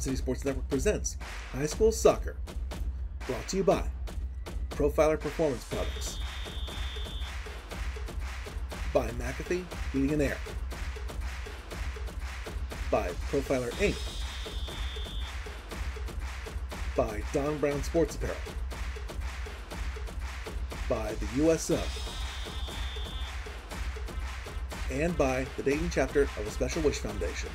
City Sports Network presents High School Soccer. Brought to you by Profiler Performance Products. By McAfee Heating and Air. By Profiler Inc. By Don Brown Sports Apparel. By the USO. And by the Dayton chapter of the Special Wish Foundation.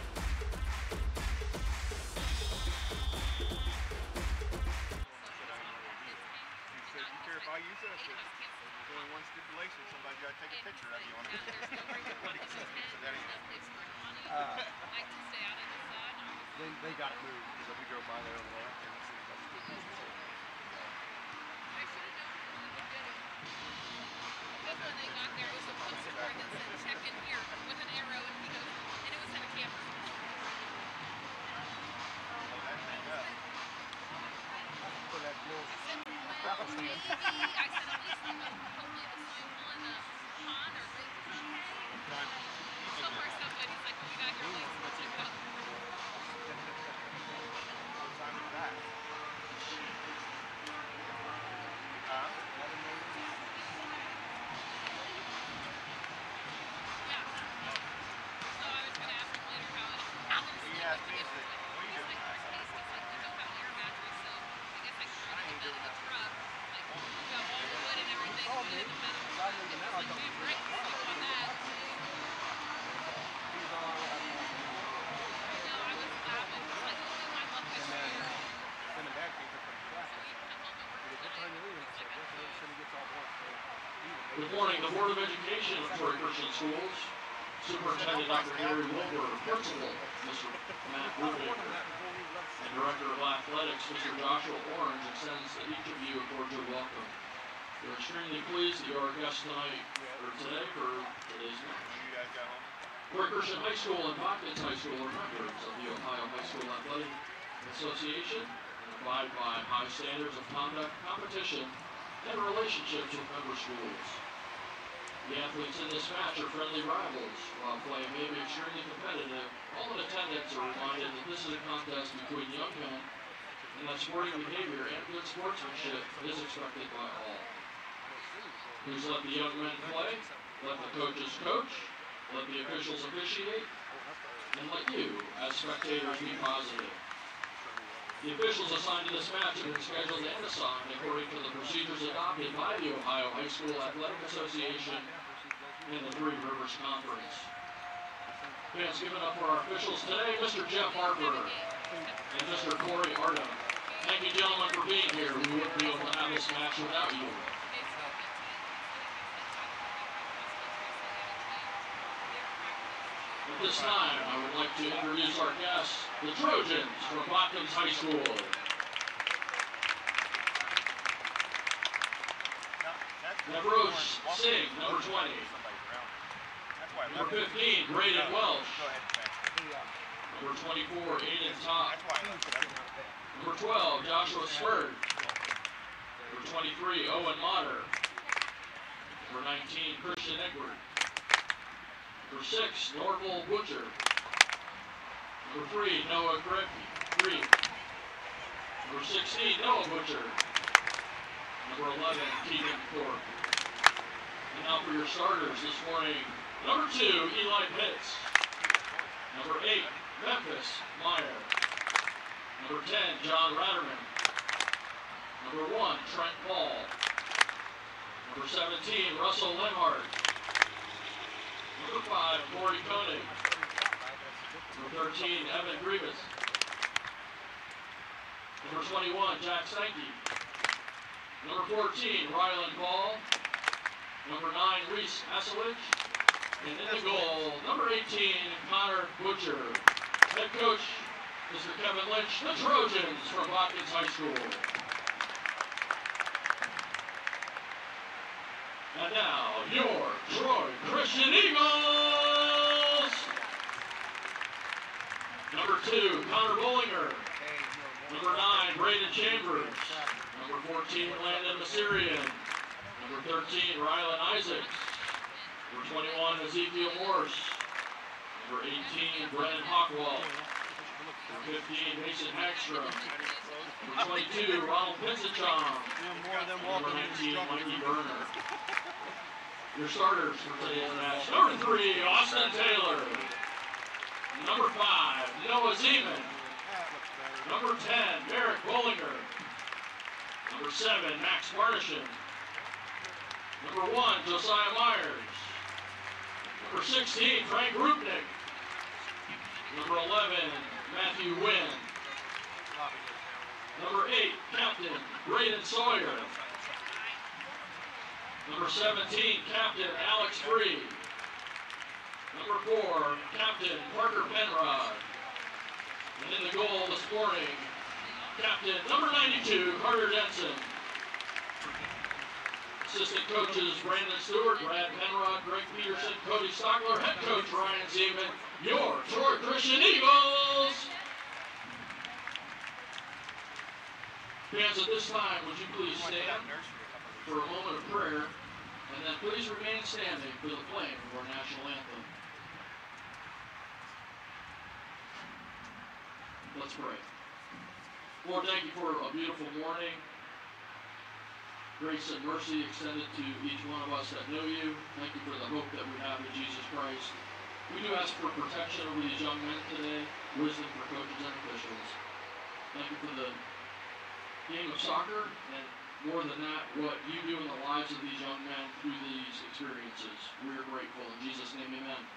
Good morning, the Board of Education of Troy Christian Schools, Superintendent Dr. Gary Wilbur, Principal Mr. Matt Brubaker, and Director of Athletics Mr. Joshua Orange extends to each of you a cordial welcome. We're extremely pleased that you are guests tonight, or today, for today's match. Troy Christian High School and Botkins High School are members of the Ohio High School Athletic Association and abide by high standards of conduct, competition, and relationships with member schools. The athletes in this match are friendly rivals. While play may be extremely competitive, all in attendance are reminded that this is a contest between young men and that sporting behavior and good sportsmanship is expected by all. Please let the young men play, let the coaches coach, let the officials officiate, and let you, as spectators, be positive. The officials assigned to this match have been scheduled and assigned according to the procedures adopted by the Ohio High School Athletic Association and the Three Rivers Conference. Fans giving up for our officials today, Mr. Jeff Harper and Mr. Corey Artem. Thank you, gentlemen, for being here. We wouldn't be able to have this match without you. At this time, I would like to introduce our guests, the Trojans from Botkins High School. No, Singh, number 20. Somebody's around. That's why I left Number 15, Braden Welsh. Number 24, Aiden Top. Number 12, Joshua Spurd. Number 23, Owen Motter. Number 19, Christian Edward. Number 6, Norval Butcher. Number 3, Noah Griffey. Number 16, Noah Butcher. Number 11, Keegan Thorpe. And now for your starters this morning. Number 2, Eli Pitts. Number 8, Memphis Meyer. Number 10, John Ratterman. Number 1, Trent Paul. Number 17, Russell Lenhart. Number 5, Corey Koenig. Number 13, Evan Grievous. Number 21, Jack Sankey. Number 14, Rylan Ball. Number 9, Reese Hasselage. And in the goal, number 18, Connor Butcher. Head coach, Mr. Kevin Lynch, the Trojans from Botkins High School. And now, your Troy Christian Eagles! Number two, Connor Bollinger. Number nine, Braden Chambers. Number 14, Landon Masterian. Number 13, Rylan Isaacs. Number 21, Ezekiel Morse. Number 18, Brennan Hockwell. Number 15, Mason Hagstrom. Number 22, Ronald Pinsichon. Number walking in 19, instructors. Mikey Burner. Your starters for today's match. Number 3, Austin Taylor. Number 5, Noah Zeman. Number 10, Derek Bollinger. Number 7, Max Barnishin. Number 1, Josiah Myers. Number 16, Frank Rupnik. Number 11, Matthew Wynn. Number 8, Captain Braden Sawyer. Number 17, Captain Alex Free. Number 4, Captain Parker Penrod. And in the goal this morning, Captain number 92, Carter Denson. Assistant coaches Brandon Stewart, Brad Penrod, Greg Peterson, Cody Stockler, head coach Ryan Zeman, your Troy Christian Eagles. Fans, at this time, would you please stand for a moment of prayer, and then please remain standing for the playing of our national anthem. Let's pray. Lord, thank you for a beautiful morning. Grace and mercy extended to each one of us that know you. Thank you for the hope that we have in Jesus Christ. We do ask for protection over these young men today, wisdom for coaches and officials. Thank you for the game of soccer, and more than that, what you do in the lives of these young men through these experiences. We are grateful. In Jesus' name, amen.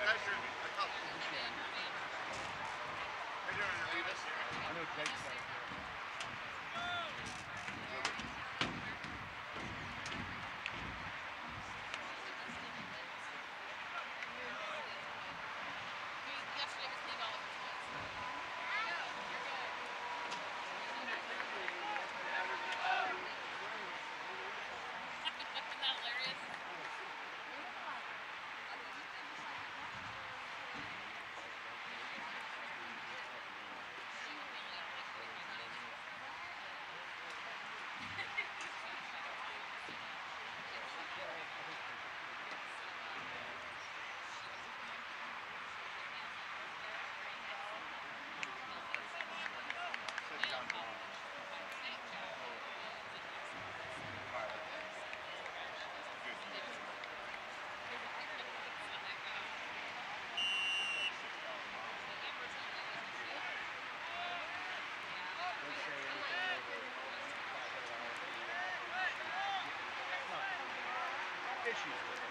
I know Jake's issues. with them,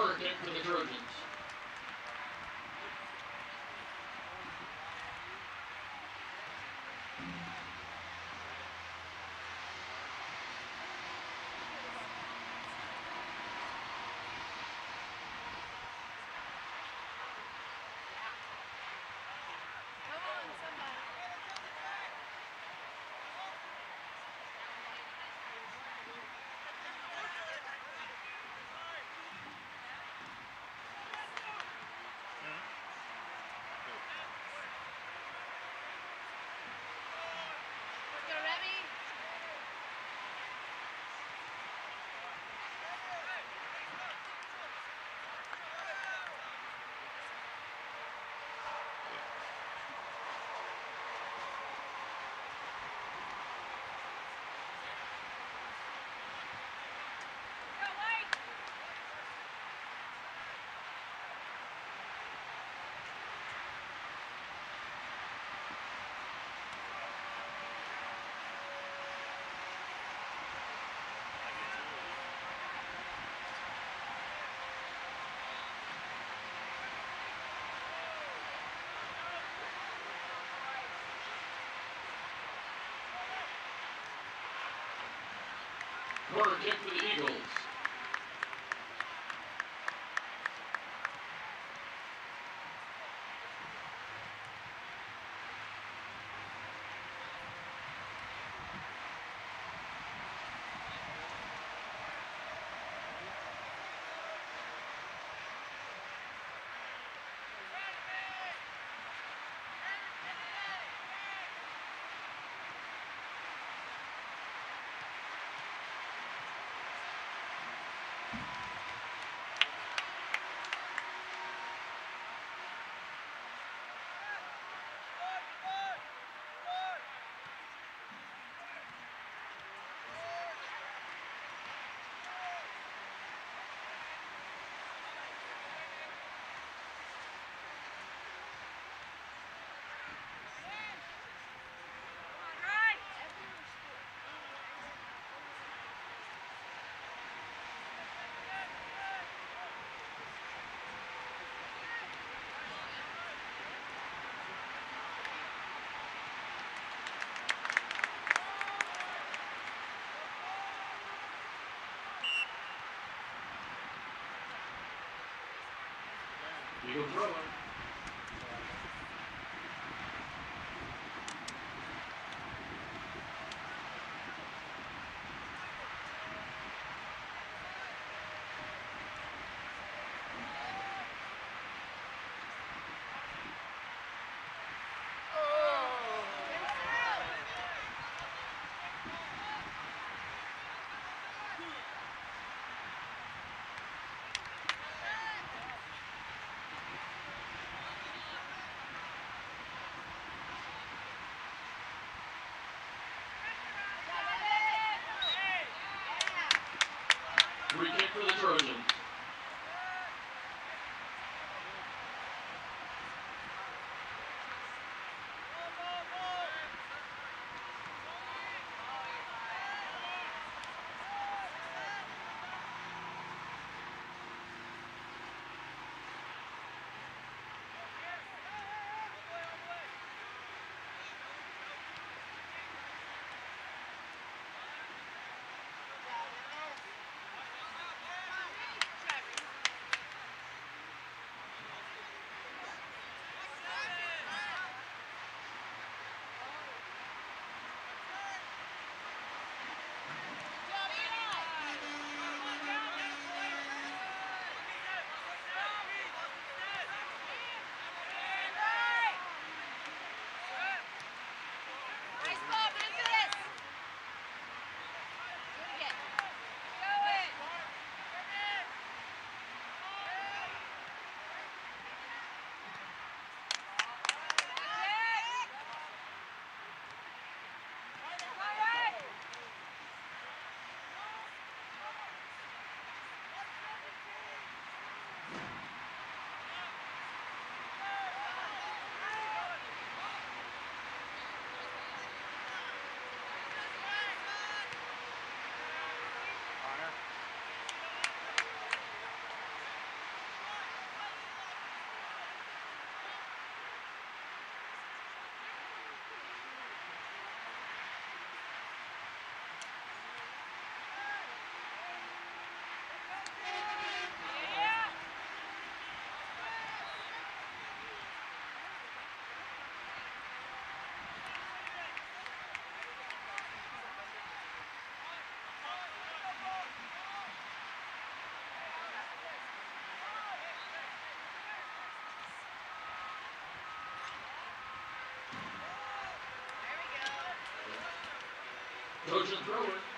Corner kick for the Trojans. Corner kick for the Eagles. Good. Free kick for the Trojans. Trojan thrower.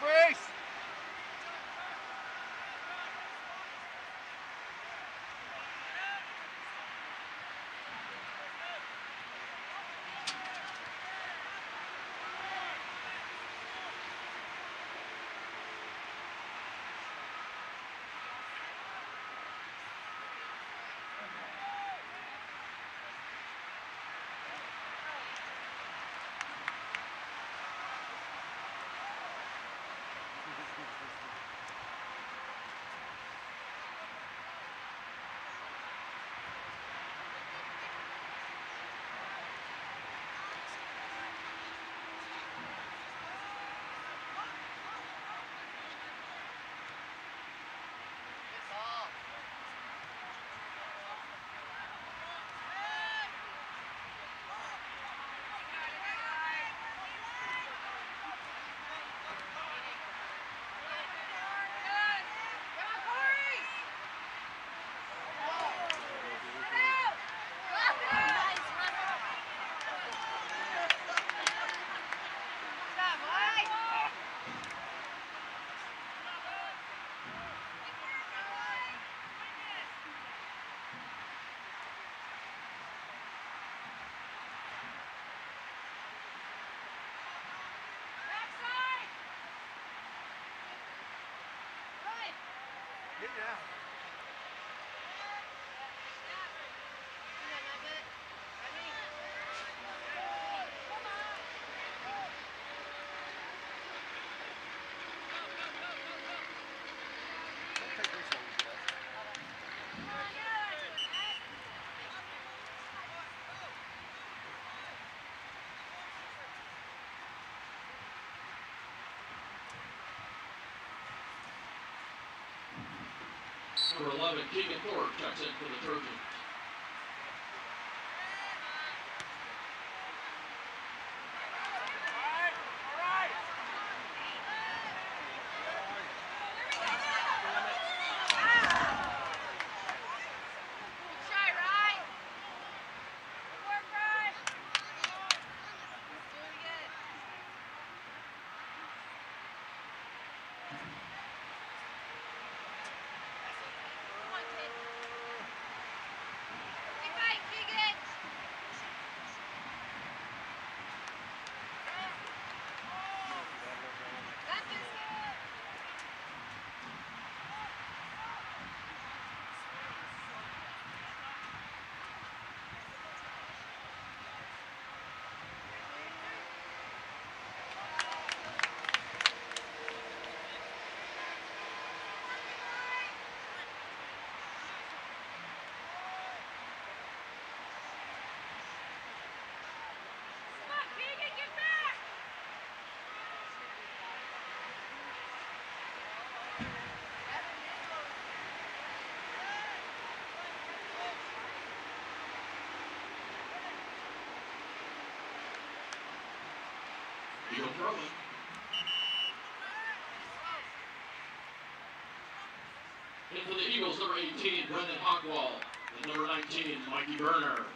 Fabrice! It Number 11, Keegan Thorpe checks in for the Trojans. Try, right? Good work, Ryan. Let's do it again. Come on, kid. Keep fighting, Keegan. Got this. Come on, Keegan, get back. Eagle for the Eagles, number 18, Brendan Hockwall. And number 19, Mikey Berner.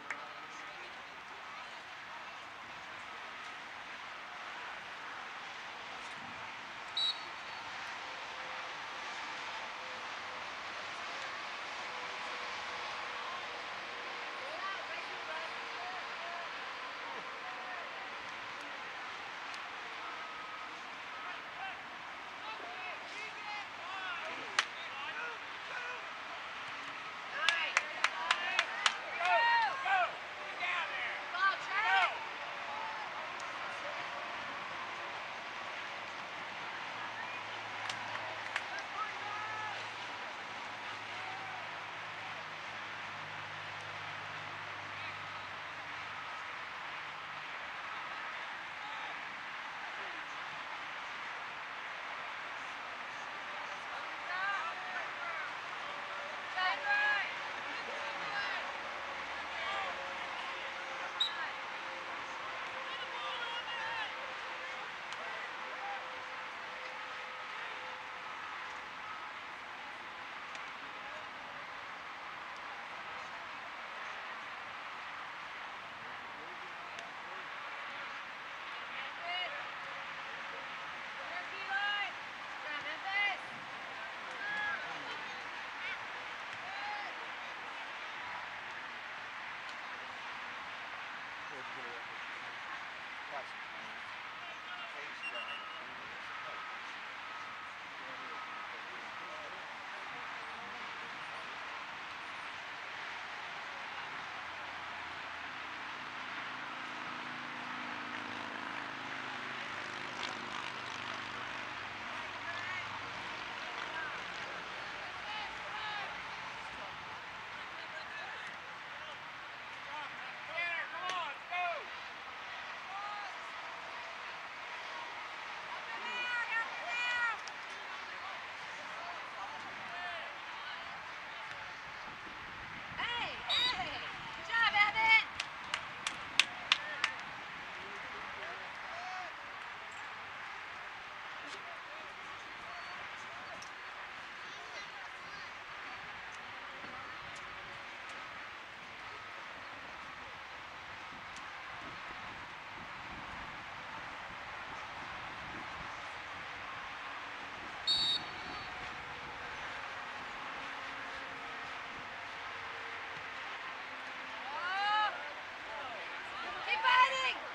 fighting!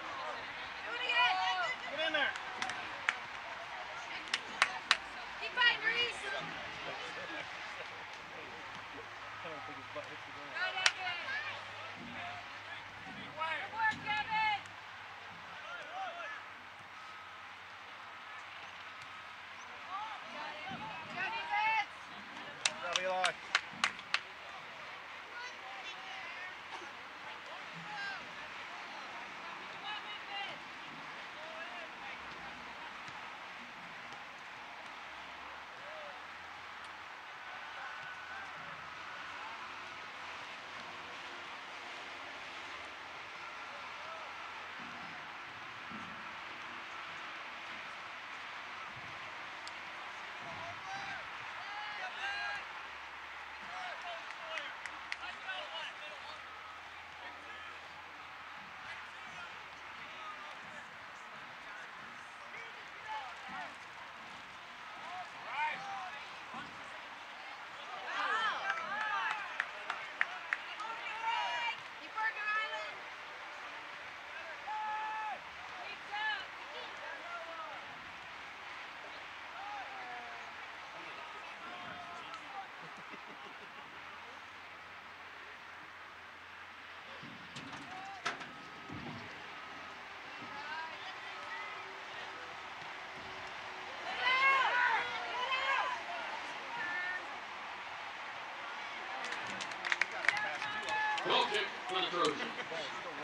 Welcome for the Trojans.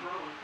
front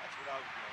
That's what I was doing.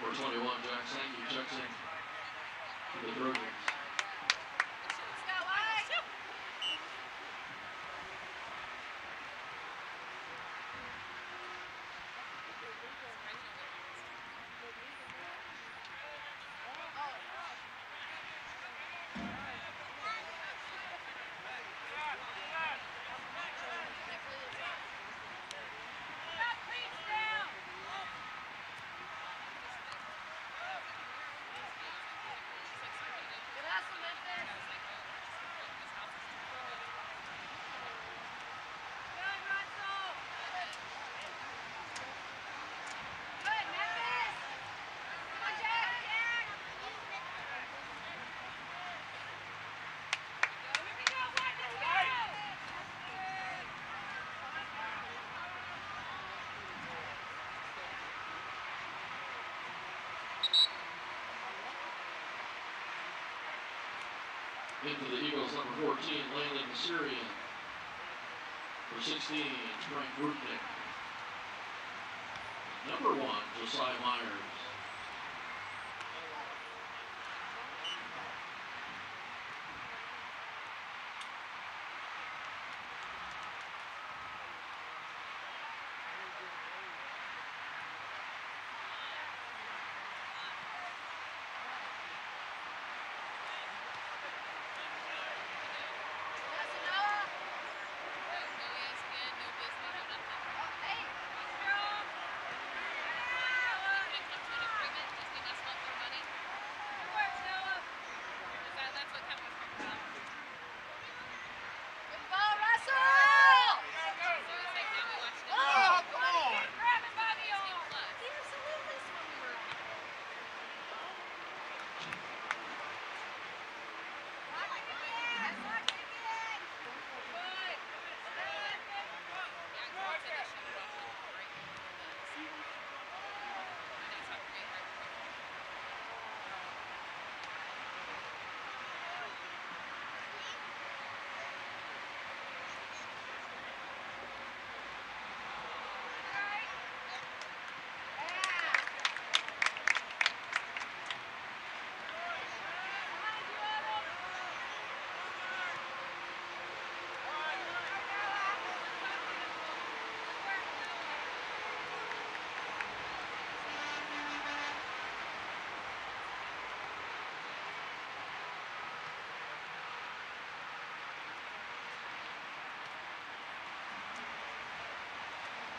For 21, Jack. Sankey checks in. For the Trojans. into the Eagles, number 14, Landon Syrian. For 16, Frank Rudnick. Number 1, Josiah Myers.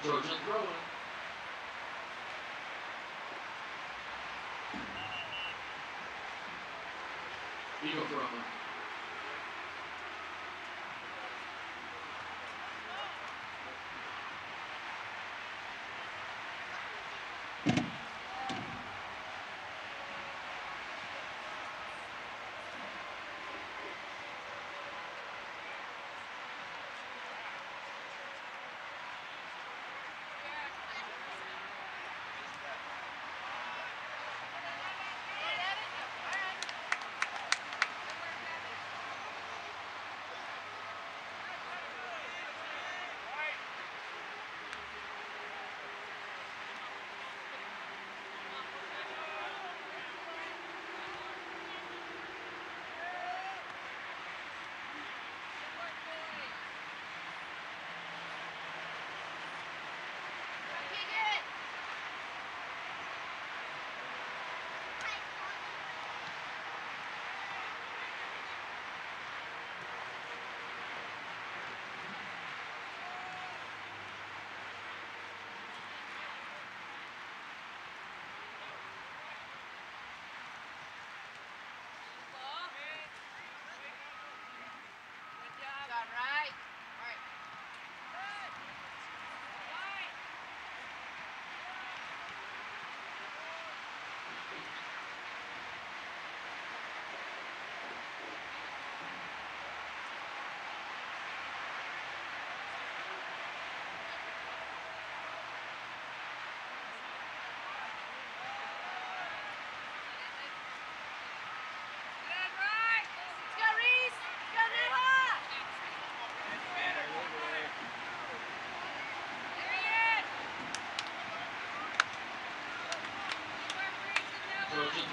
Trojan throwing. Eagle throwing.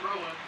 throw it.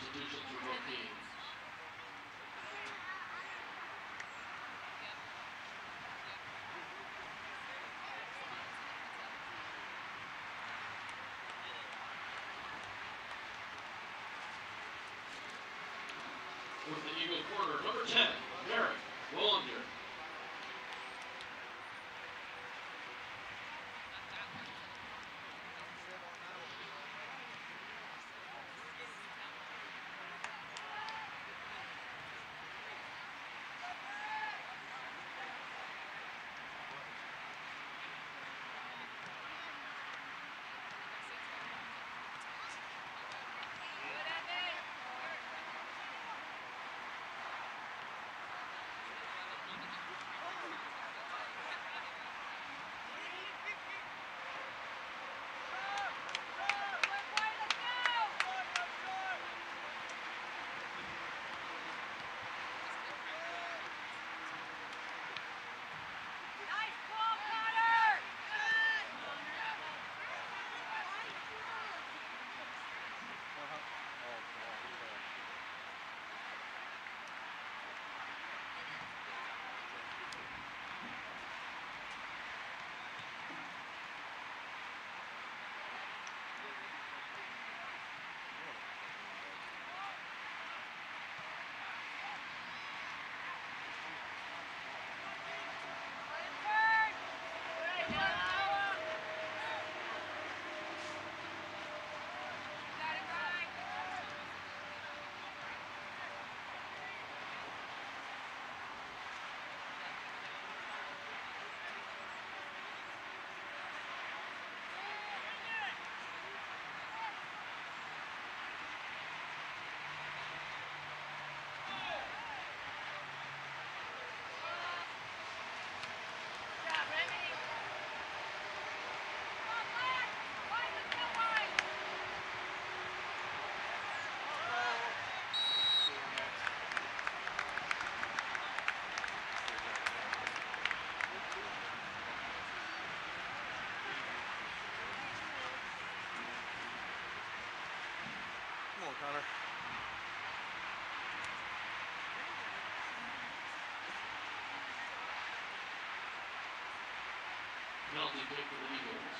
teams. With the Eagle corner, number 10, Derek Willinger. Connor. Penalty kick for the Eagles.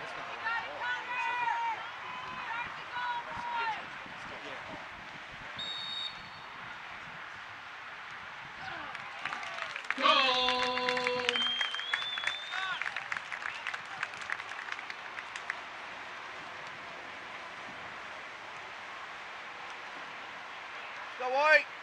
That's not a long ball, I guess, is it? Yeah. Goal! Go White!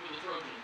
for the program.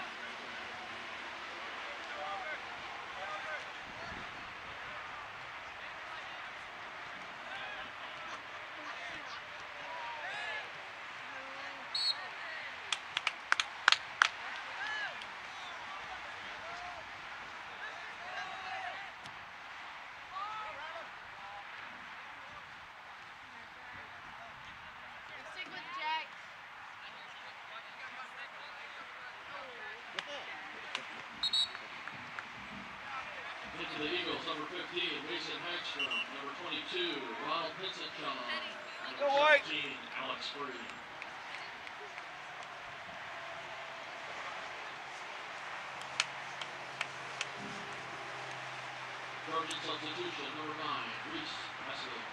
Into the Eagles, number 15, Mason Hagstrom. Number 22, Ronald Pinson-John. Go Number White. 17, Alex Free. Trojan substitution, number 9, Reese Wesley.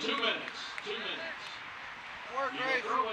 Two minutes, two minutes. Work, Eagle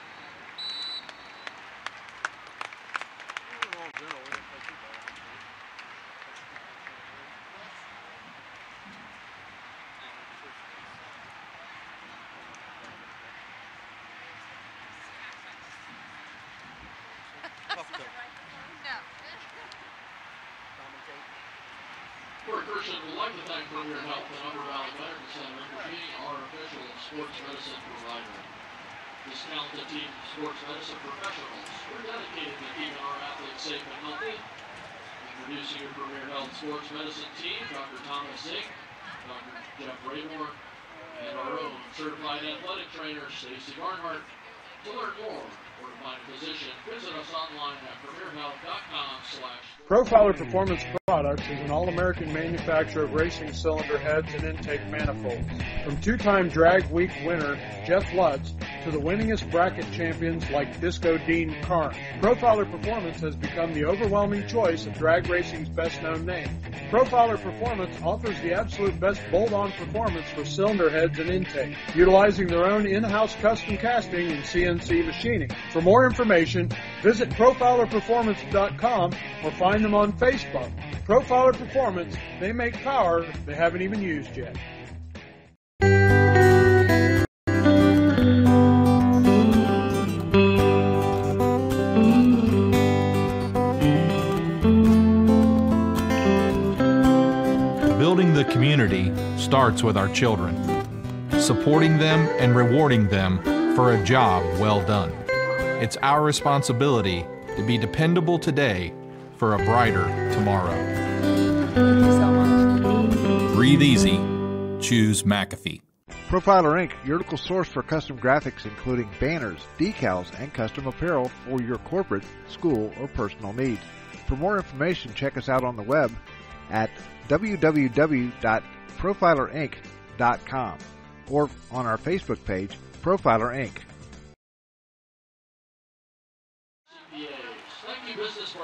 person would like to thank for your help, the Upper Valley Medical Center, for being our official sports medicine provider. This talented team of sports medicine professionals are dedicated to keeping our athletes safe and healthy. Introducing your Premier Health sports medicine team, Dr. Thomas Zink, Dr. Jeff Raymore, and our own certified athletic trainer, Stacy Barnhart. To learn more, Profiler Performance Products is an all-American manufacturer of racing cylinder heads and intake manifolds. From two-time Drag Week winner Jeff Lutz to the winningest bracket champions like Disco Dean Karn, Profiler Performance has become the overwhelming choice of drag racing's best-known name. Profiler Performance offers the absolute best bolt-on performance for cylinder heads and intake, utilizing their own in-house custom casting and CNC machining. For more information, visit profilerperformance.com or find them on Facebook. Profiler Performance, they make power they haven't even used yet. Starts with our children, supporting them and rewarding them for a job well done. It's our responsibility to be dependable today for a brighter tomorrow. Breathe easy. Choose McAfee. Profiler Inc., your local source for custom graphics including banners, decals, and custom apparel for your corporate, school, or personal needs. For more information, check us out on the web at www.profilerinc.com or on our Facebook page, Profiler Inc. Business.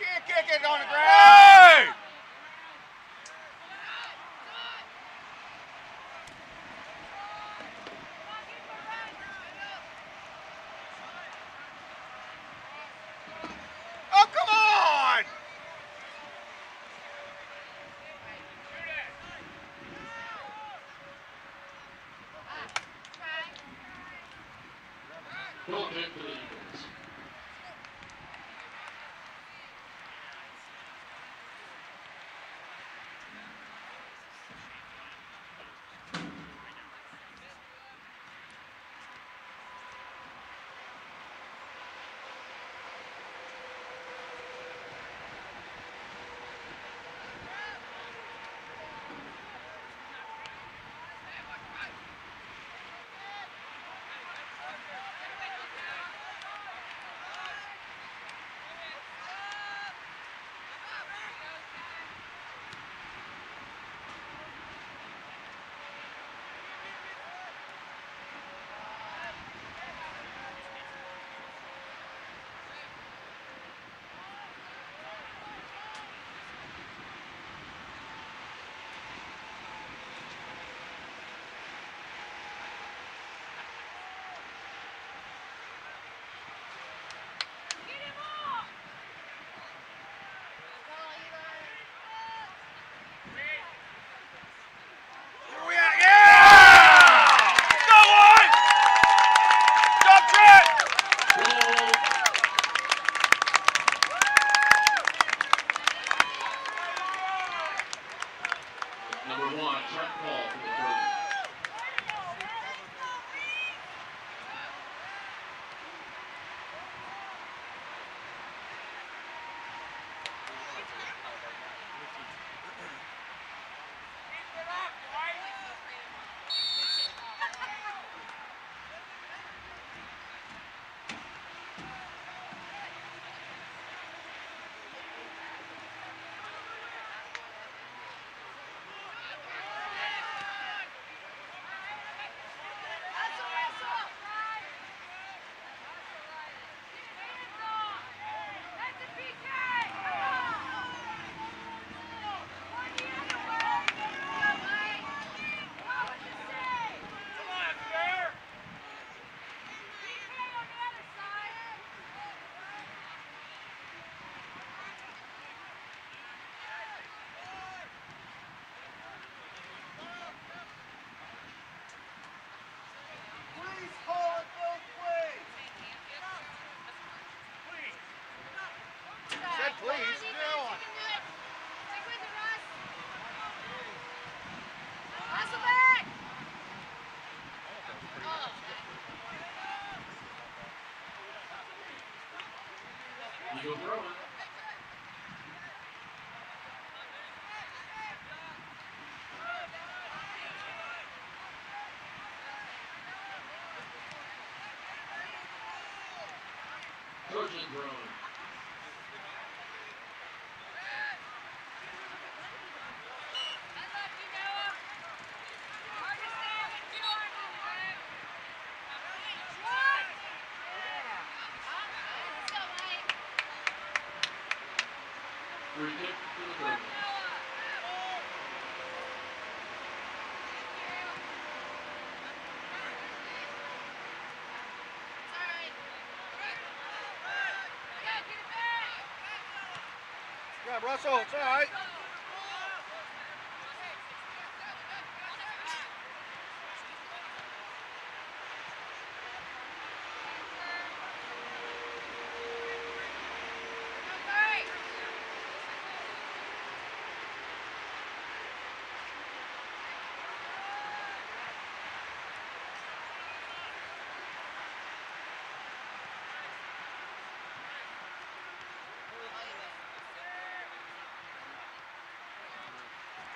You can't kick on the ground. Please, go on. Eagle throwing. Trojan throwing. Free kick to the Trojans. Good job, Russell. It's all right.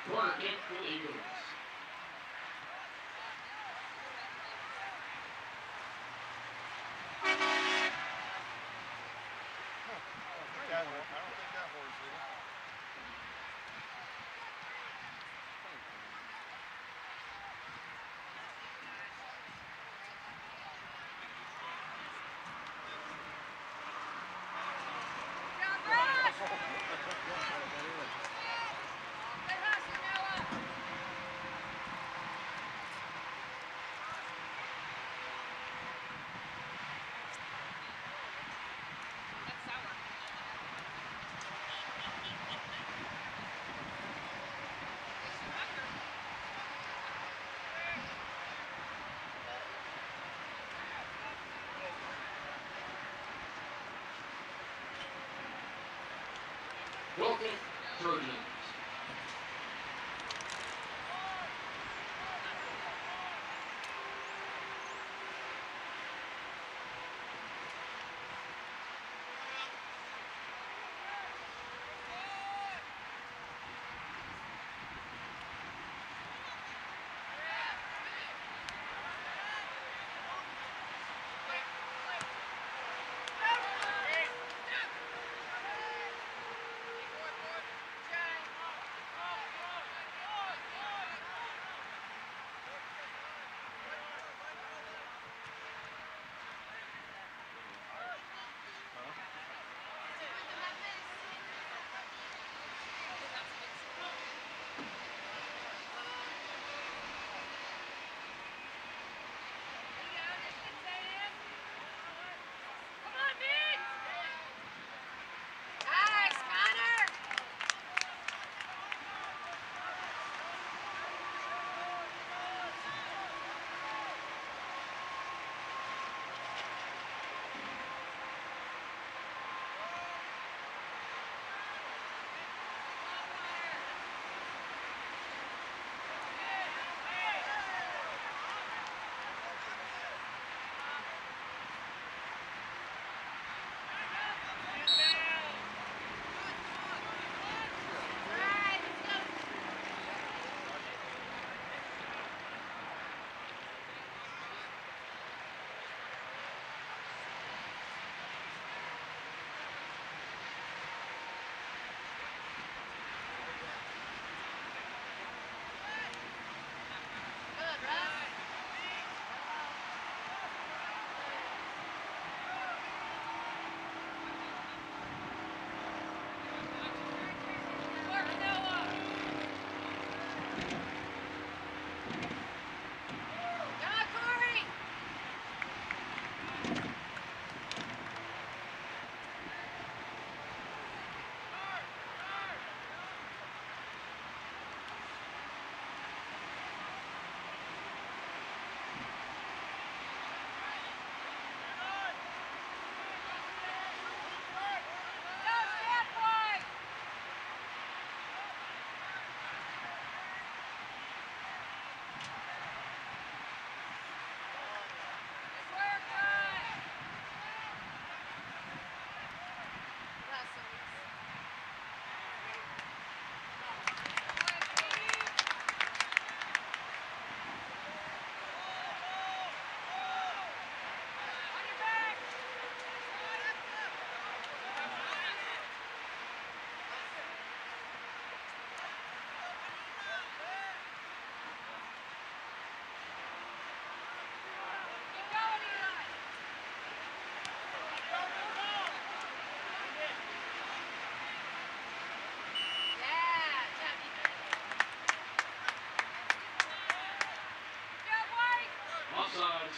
Kick for the Eagles. Goal kick,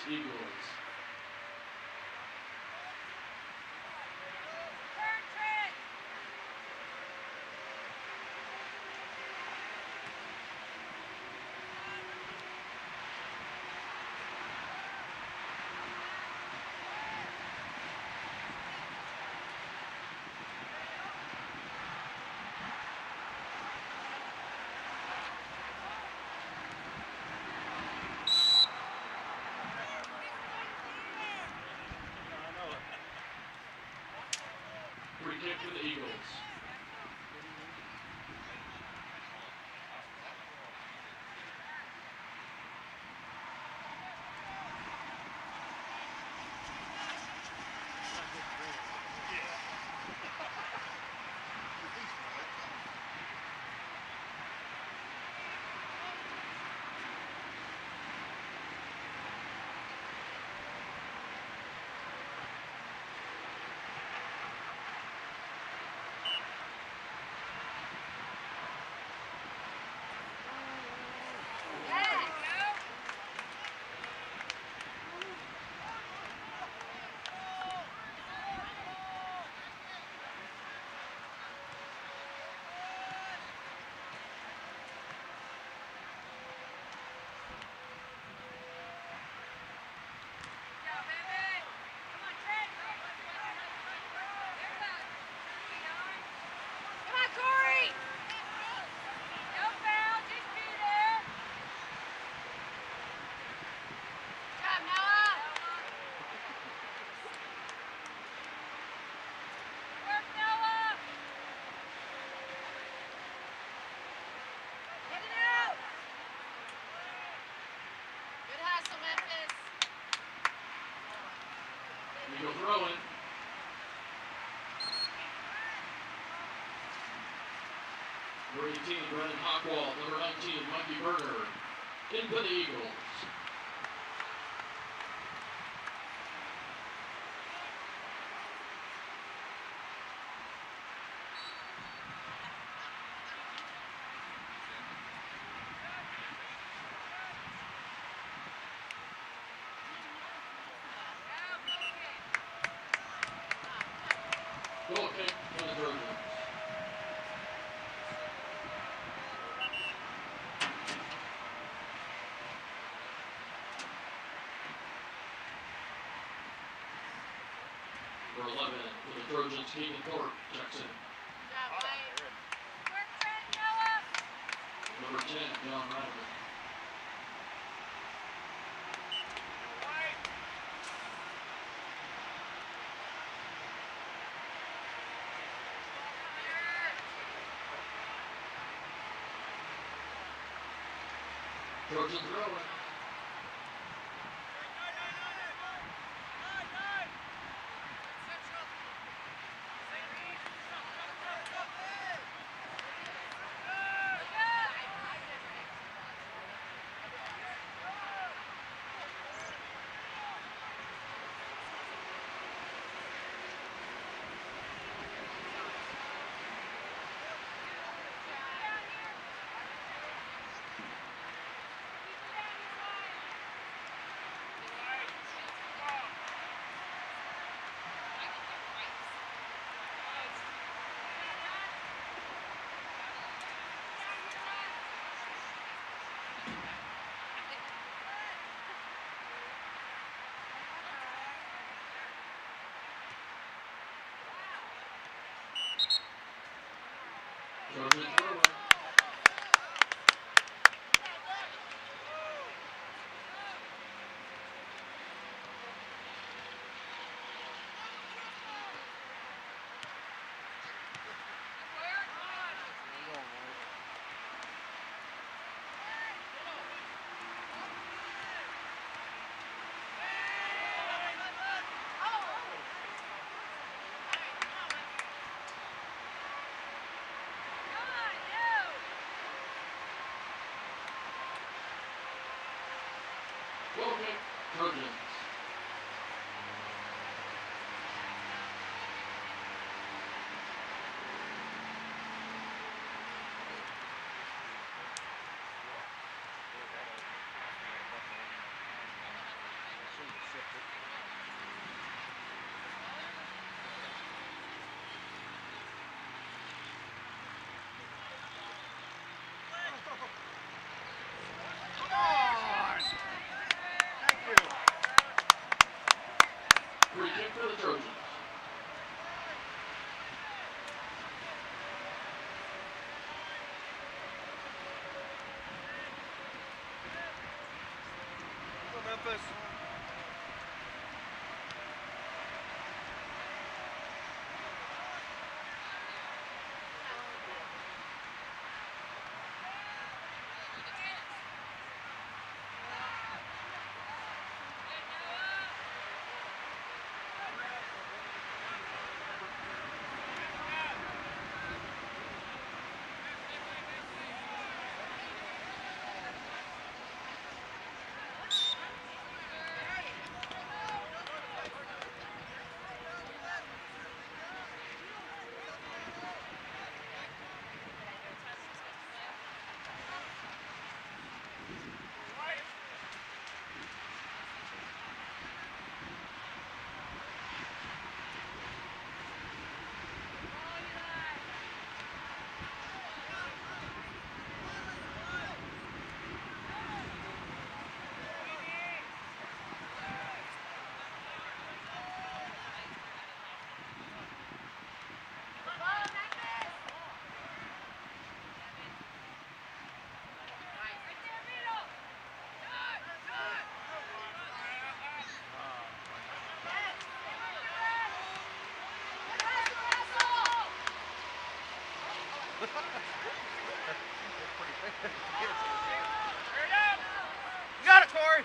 Eagles. Kick for the Eagles. Come on, Corey! No foul, just be there. Come, Noah! Work, Noah! Get it out! Good hustle, Memphis. Eagle throwing. Number 18, Brennan Hockwall. Number 19, Mikey Berger. In for the Eagles. Goal kick for the Trojans. Number 11 for the Trojans, Keegan Thorpe, Jackson. Good job, White. Work, Trent, Noah! Number 10, John Ryder. Trojans throwing. Trojans throwing. Goal kick, Trojans. Memphis. You got it, Tori.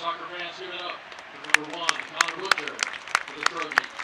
Soccer fans, give it up for number one, Connor Woodger, for the Trojans.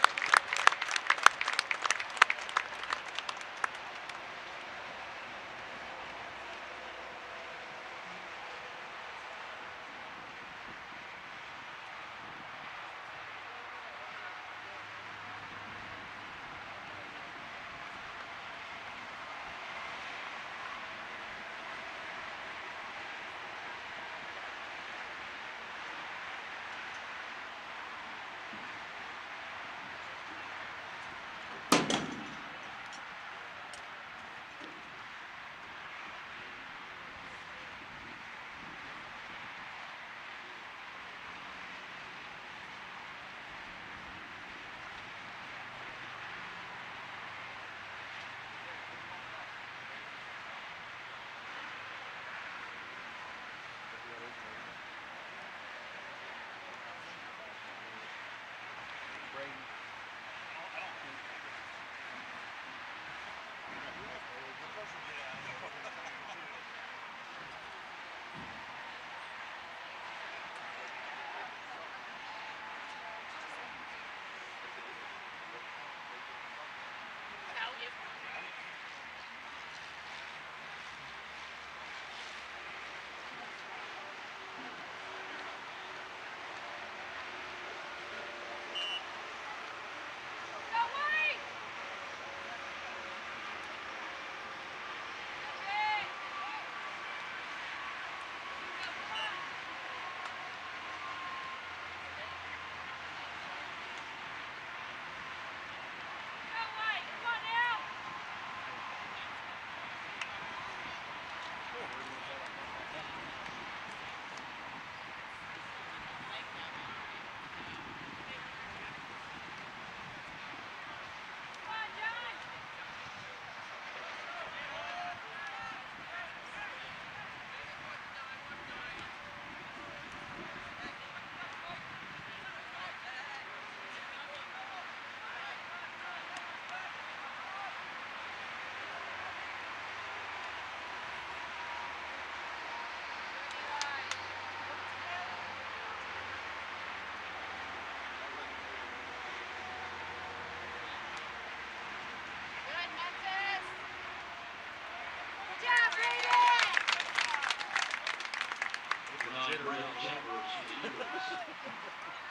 mid-round chamber of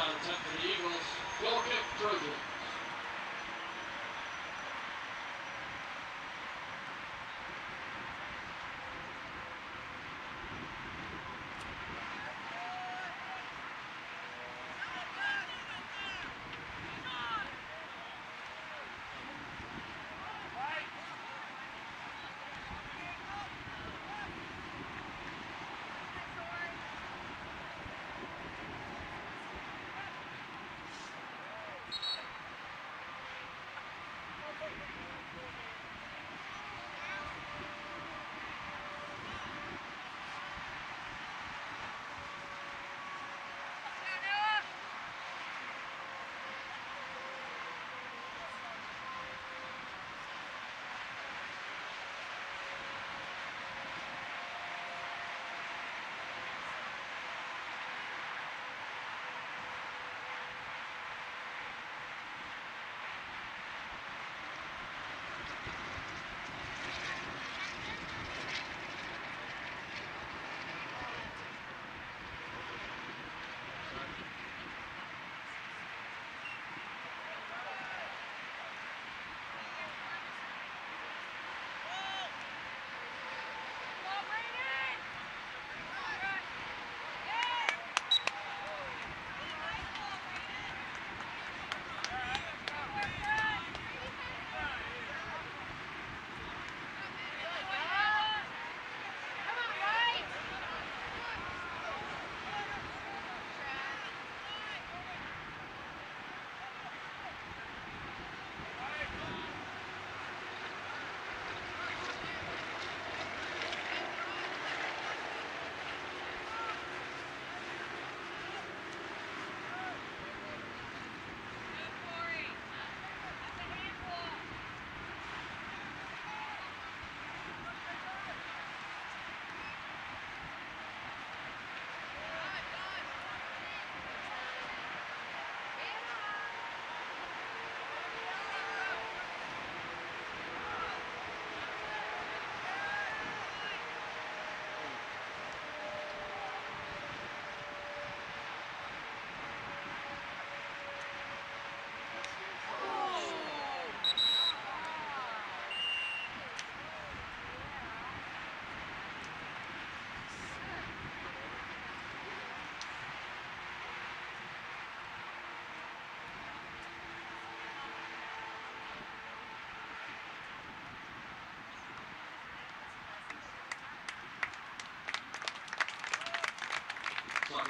Tucker.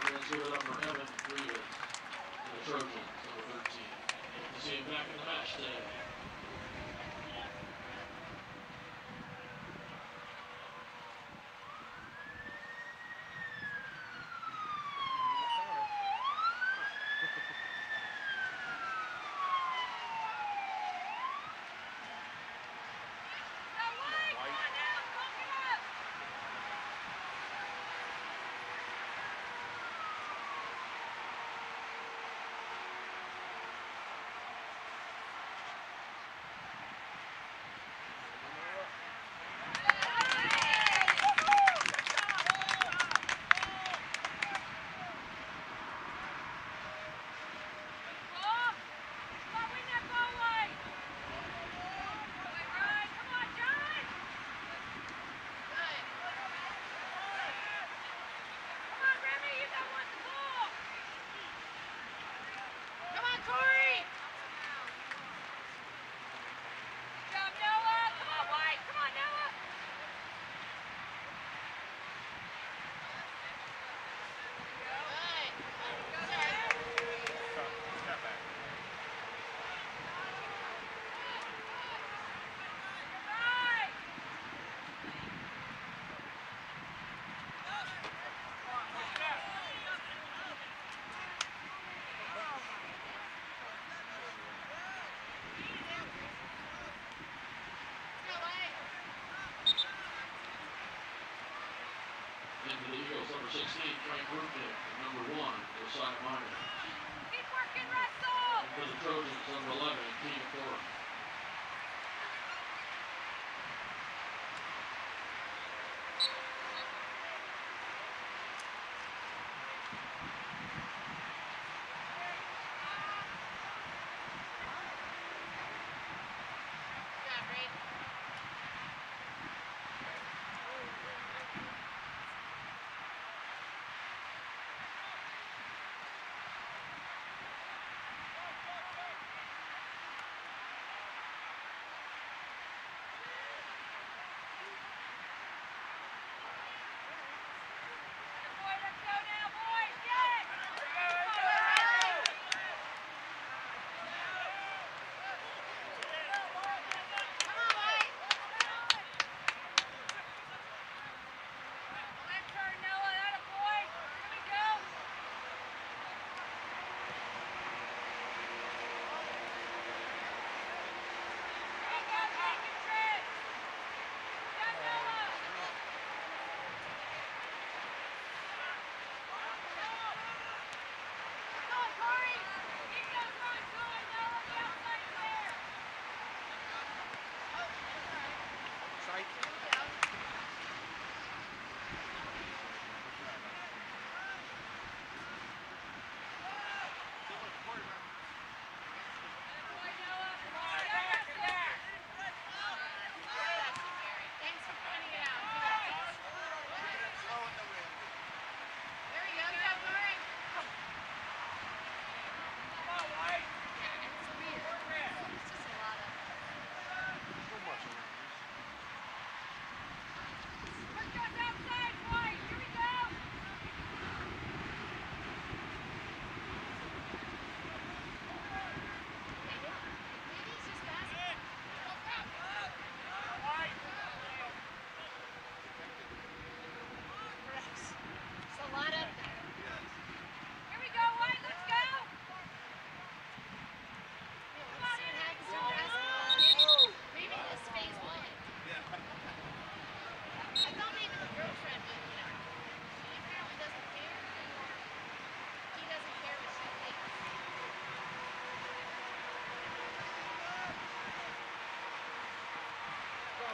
We're going to number 13. We'll see him back in the match today. for the Eagles, number 16, Frank Rupnik, and number 1, Josiah Minor. Keep working, Russell! And for the Trojans, number 11, Tina Ford.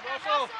Go, go.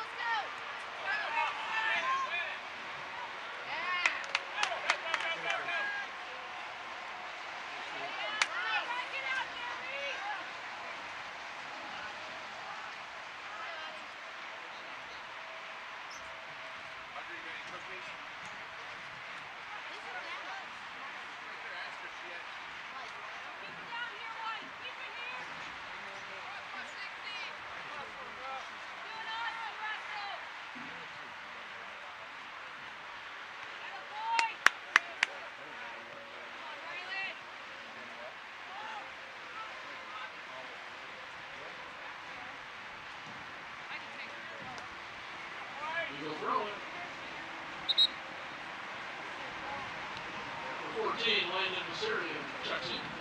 Syrian Turkey.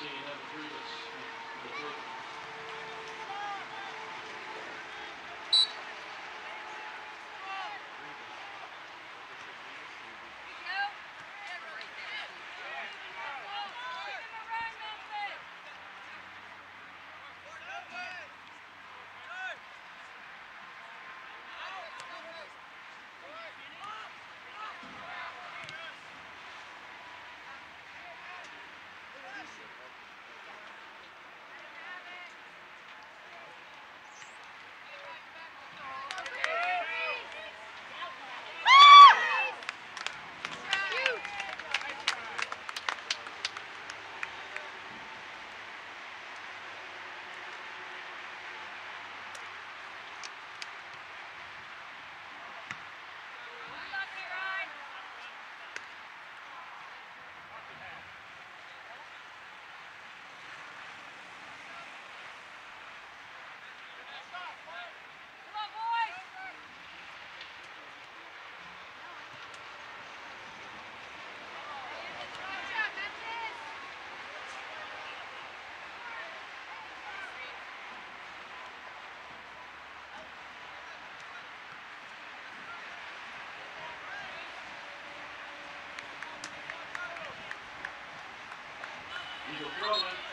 Yeah, you have three of us. you're growing.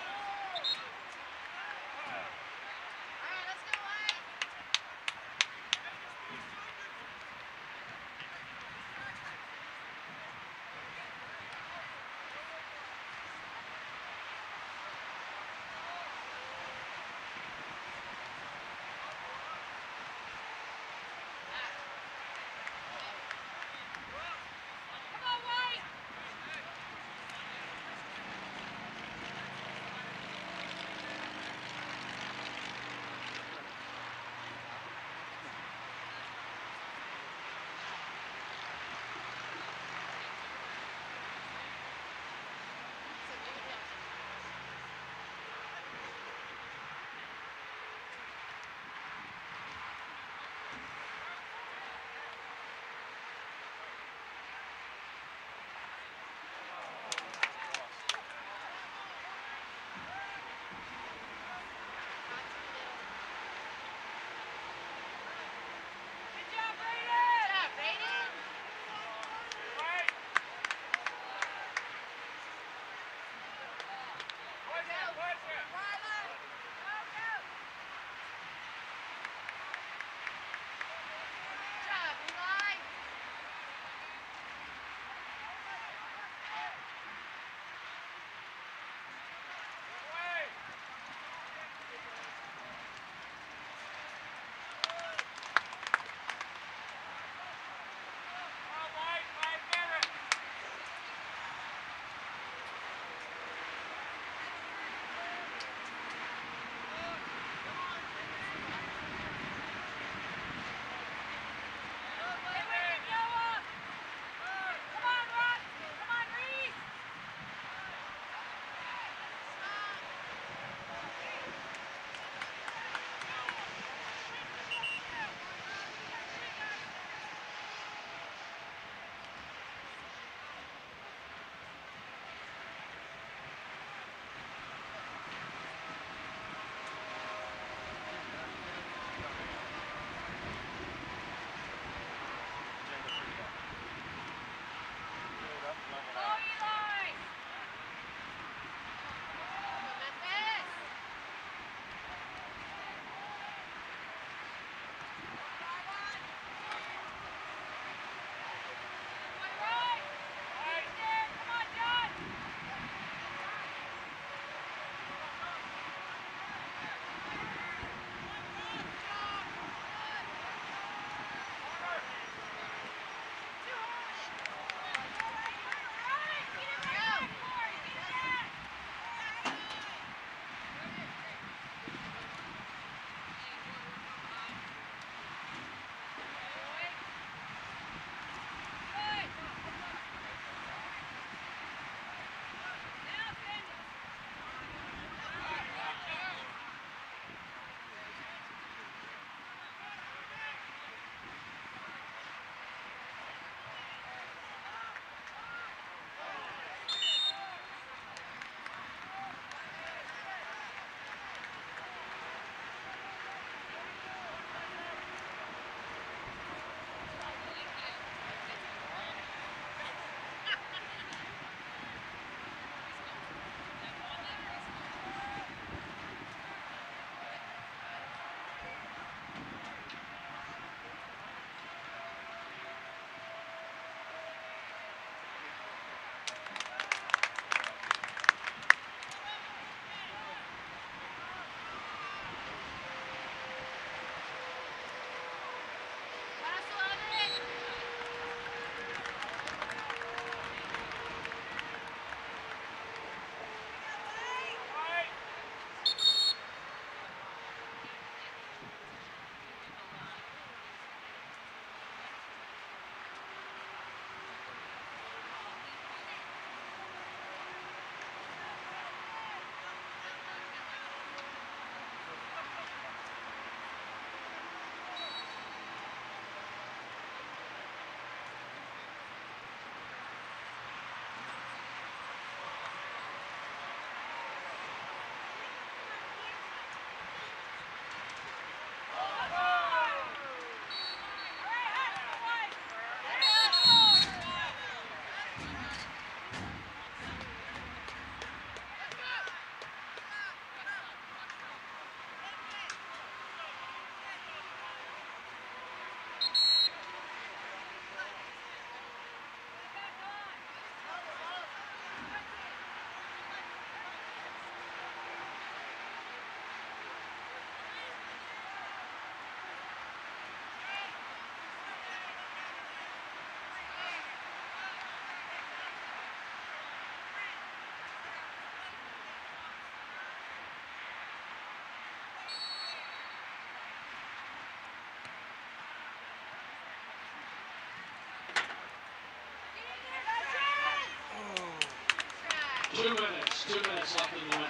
Two minutes, two minutes left in the match.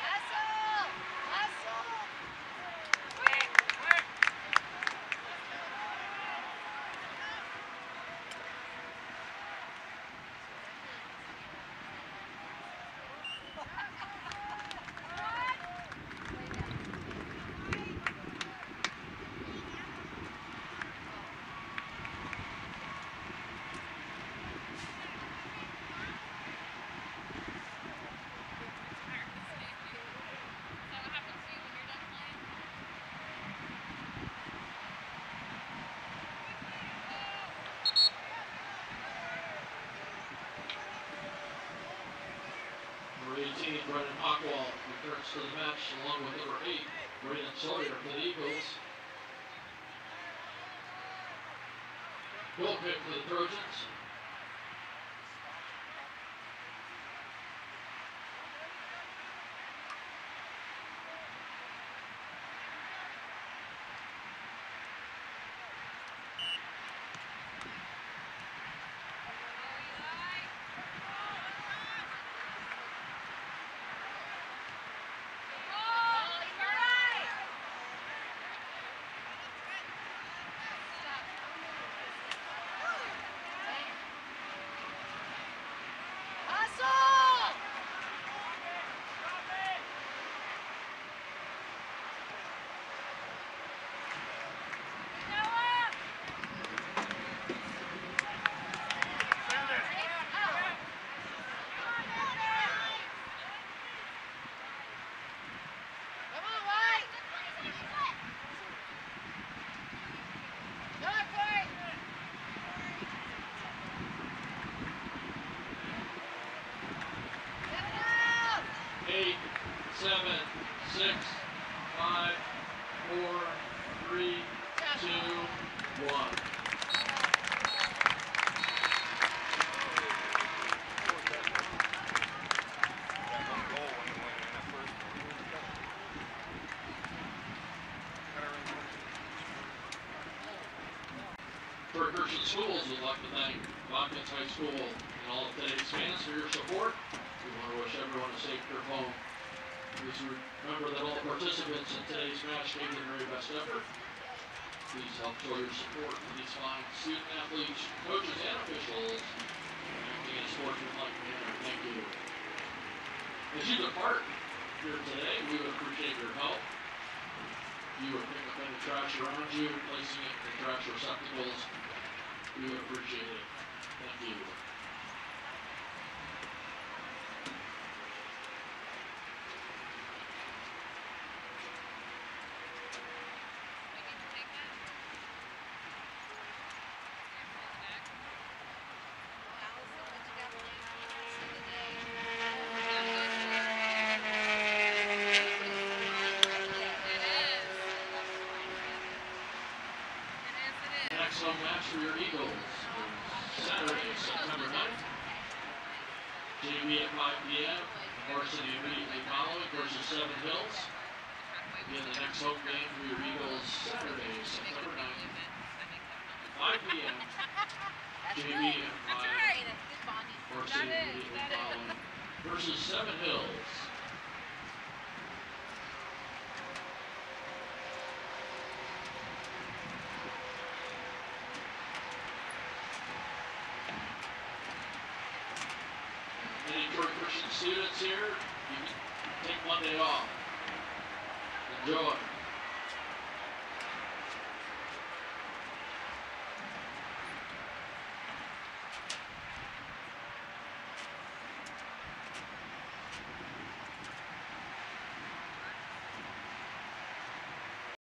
Hustle! Hustle! Is that what happens to you when you're done playing? Number 18, Brendan Ockwell returns to the match along with number 8, Braden Sawyer for the Eagles. Goal kick for the Trojans. Hustle! Come on, White! Go for it! Get it out! Eight, seven, six, five, four, three, two, one. That one goal when they went in that first one. For Christian Schools, we'd like to thank Botkins High School and all of today's fans for your support. We want to wish everyone a safe trip home. Please remember that all participants in today's match gave their very best effort. Please help show your support to these fine student athletes, coaches, and officials acting in a sportsmanlike manner. Thank you. As you depart here today, we would appreciate your help. You would pick up any trash around you, placing it in trash receptacles. We would appreciate it. Thank you. We need to take that. Allison, what you got planned for the day? Next home match for your Eagles is Saturday, September 9th. JV at 5 p.m. Varsity immediately following versus Seven Hills. Again, the next home game for your Eagles Saturday, September 9th, 5 p.m. JV at 5. That's right. That's good bonding. Varsity That is, immediately that is. following versus Seven Hills. Any Troy Students here, you take Monday off. Enjoy.